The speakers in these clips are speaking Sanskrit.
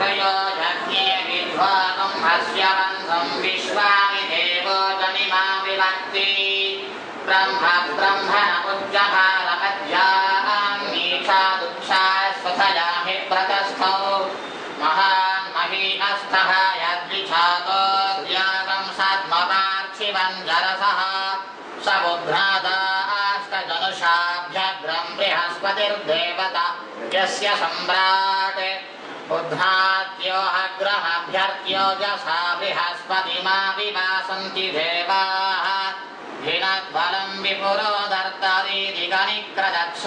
त्रयोजज्ञे विद्वागं हस्यवन्धं विश्वानि देवो जनिमा विभक्ति ब्रह्म ब्रह्मण उज्जभारमध्यान्नीचादुच्छा स्वथया हि प्रतस्थौ। महान् मही अस्थः यद्विछातोद्यागं सद्मपार्थिवं जरसः। स बुभ्रादाष्टजनुषाभ्यग्रं बृहस्पतिर्देवता। यस्य सम्राट् बुद्धात्योहग्रहभ्यर्त्योजसा बृहस्पतिमा विवासन्ति देवाः। वि हरिः धर्तरि कनिक्रजत्स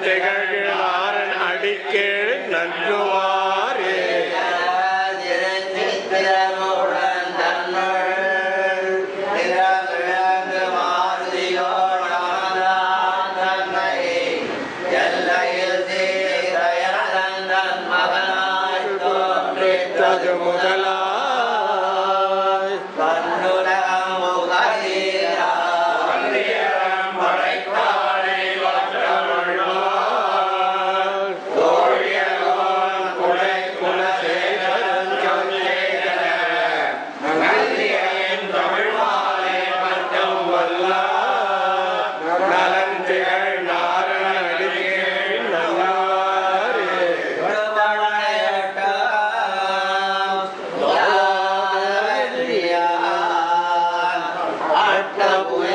திகழ்கிழாரன் அடிக்கேழ் நன்றுவாரே Lord.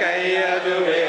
ಕೈಯದುವೆ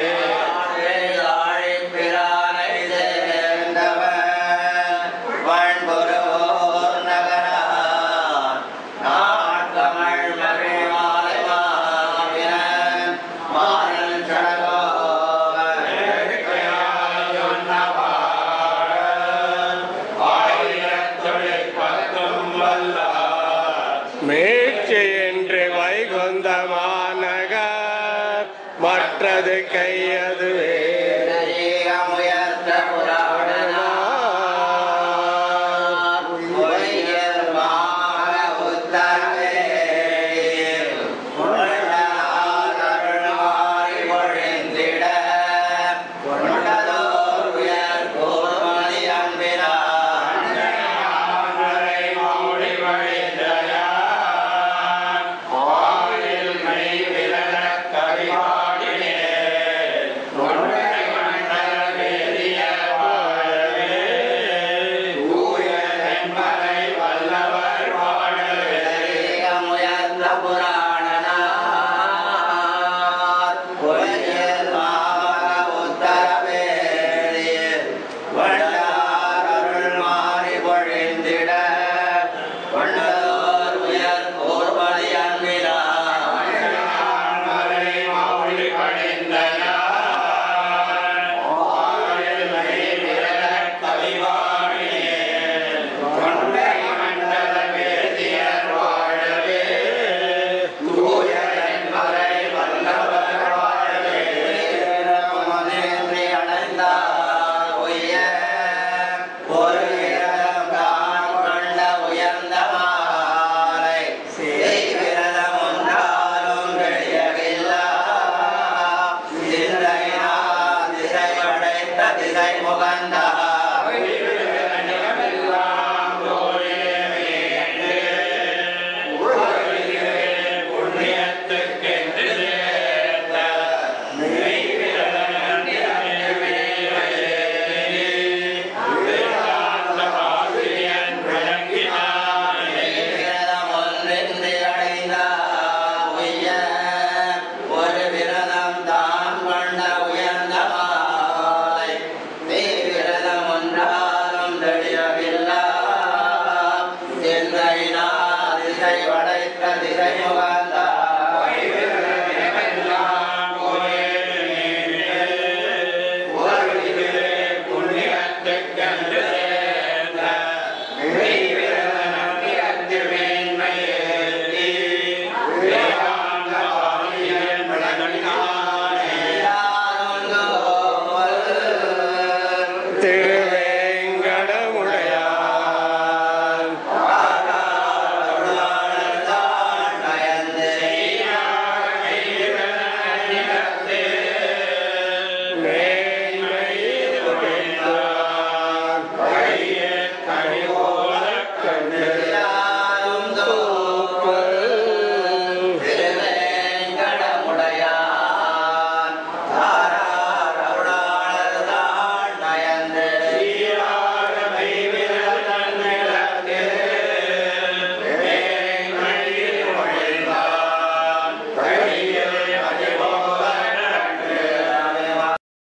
Hare